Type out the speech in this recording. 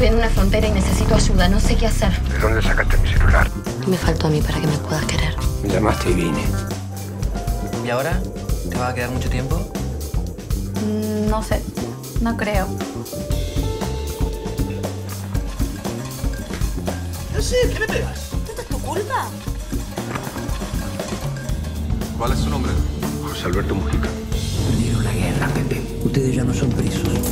Estoy en una frontera y necesito ayuda. No sé qué hacer. ¿De dónde sacaste mi celular? Me faltó a mí para que me puedas querer. Me llamaste y vine. ¿Y ahora? ¿Te va a quedar mucho tiempo? Mm, no sé. No creo. No sé, ¿qué me pegas? ¿Esto es tu culpa? ¿Cuál es su nombre? José Alberto Mujica. Perdieron la guerra, Pepe. Ustedes ya no son presos.